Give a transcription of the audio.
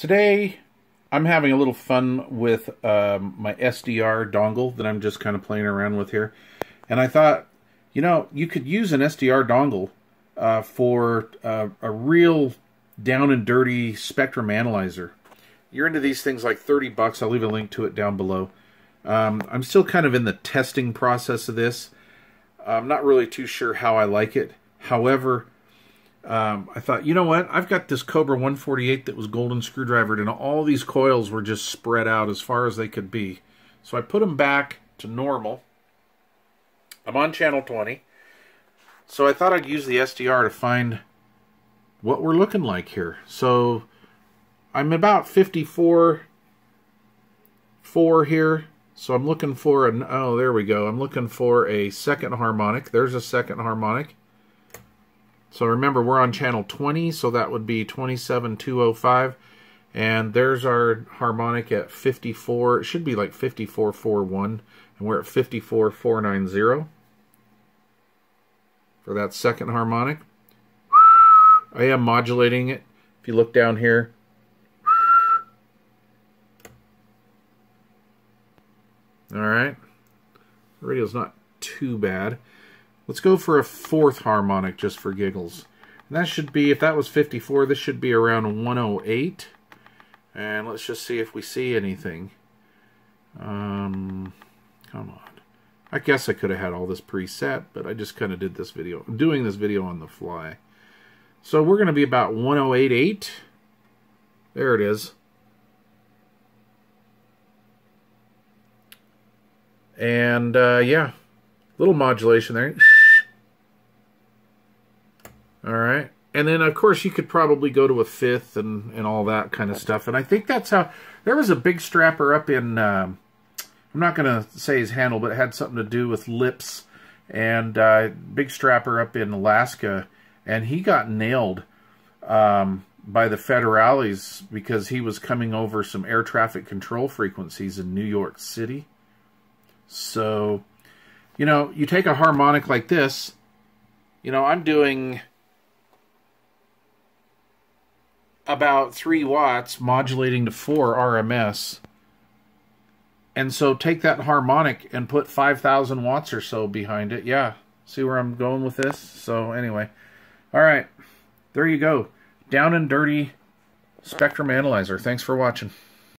Today, I'm having a little fun with um, my SDR dongle that I'm just kind of playing around with here. And I thought, you know, you could use an SDR dongle uh, for uh, a real down and dirty spectrum analyzer. You're into these things like 30 bucks. I'll leave a link to it down below. Um, I'm still kind of in the testing process of this. I'm not really too sure how I like it. However, um, I thought, you know what? I've got this Cobra 148 that was golden screwdrivered, and all these coils were just spread out as far as they could be. So I put them back to normal. I'm on channel 20. So I thought I'd use the SDR to find what we're looking like here. So I'm about 54 4 here. So I'm looking for an, oh, there we go. I'm looking for a second harmonic. There's a second harmonic. So remember, we're on channel 20, so that would be 27205. And there's our harmonic at 54. It should be like 5441. And we're at 54490 for that second harmonic. I am modulating it. If you look down here, all right, the radio's not too bad. Let's go for a fourth harmonic just for giggles. And that should be, if that was 54, this should be around 108. And let's just see if we see anything. Um, come on. I guess I could have had all this preset, but I just kind of did this video. I'm doing this video on the fly. So we're going to be about 108.8. There it is. And, uh, yeah, little modulation there. All right. And then, of course, you could probably go to a fifth and, and all that kind of stuff. And I think that's how... There was a big strapper up in... Uh, I'm not going to say his handle, but it had something to do with lips. And uh, big strapper up in Alaska. And he got nailed um, by the federales because he was coming over some air traffic control frequencies in New York City. So, you know, you take a harmonic like this. You know, I'm doing about 3 watts modulating to 4 RMS. And so take that harmonic and put 5,000 watts or so behind it. Yeah, see where I'm going with this? So anyway, all right, there you go. Down and dirty spectrum analyzer. Thanks for watching.